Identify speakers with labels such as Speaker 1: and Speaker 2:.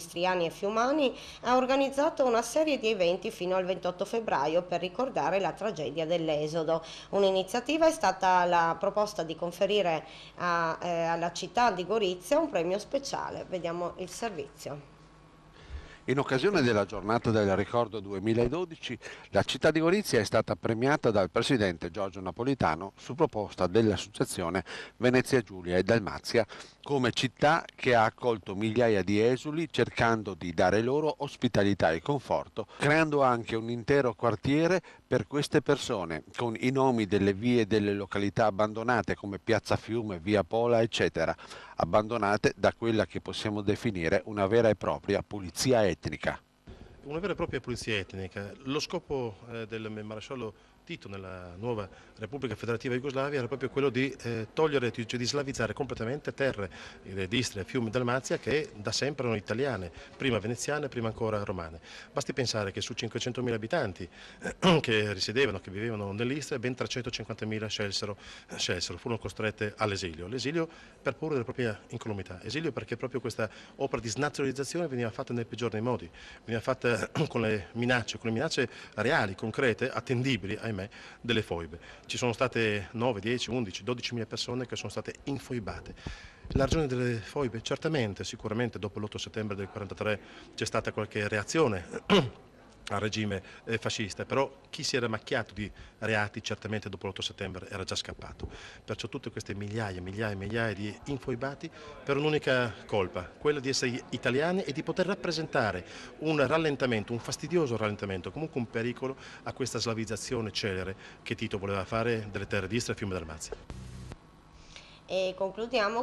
Speaker 1: Istriani e Fiumani ha organizzato una serie di eventi fino al 28 febbraio per ricordare la tragedia dell'Esodo. Un'iniziativa è stata la proposta di conferire a, eh, alla città di Gorizia un premio speciale. Vediamo il servizio.
Speaker 2: In occasione della giornata del ricordo 2012, la città di Gorizia è stata premiata dal presidente Giorgio Napolitano su proposta dell'associazione Venezia Giulia e Dalmazia come città che ha accolto migliaia di esuli cercando di dare loro ospitalità e conforto, creando anche un intero quartiere per queste persone con i nomi delle vie delle località abbandonate come Piazza Fiume, Via Pola, eccetera, abbandonate da quella che possiamo definire una vera e propria pulizia etnica.
Speaker 3: Una vera e propria pulizia etnica. Lo scopo eh, del maresciallo Tito nella nuova Repubblica Federativa Jugoslavia era proprio quello di eh, togliere, cioè di slavizzare completamente terre eh, di Istria, Fiume Dalmazia che da sempre erano italiane, prima veneziane, prima ancora romane. Basti pensare che su 500.000 abitanti che risiedevano, che vivevano nell'Istria, ben 350.000 scelsero, scelsero, furono costrette all'esilio. L'esilio per paura della propria incolumità, esilio perché proprio questa opera di snazionalizzazione veniva fatta nel peggior dei modi, veniva fatta con le minacce, con le minacce reali, concrete, attendibili, ahimè, delle foibe. Ci sono state 9, 10, 11, 12 mila persone che sono state infoibate. La ragione delle foibe, certamente, sicuramente dopo l'8 settembre del 1943 c'è stata qualche reazione al regime eh, fascista, però chi si era macchiato di reati certamente dopo l'8 settembre era già scappato. Perciò tutte queste migliaia, migliaia, migliaia di infoibati per un'unica colpa, quella di essere italiani e di poter rappresentare un rallentamento, un fastidioso rallentamento, comunque un pericolo a questa slavizzazione celere che Tito voleva fare delle terre di Istra e Fiume d'Armazia.
Speaker 1: E concludiamo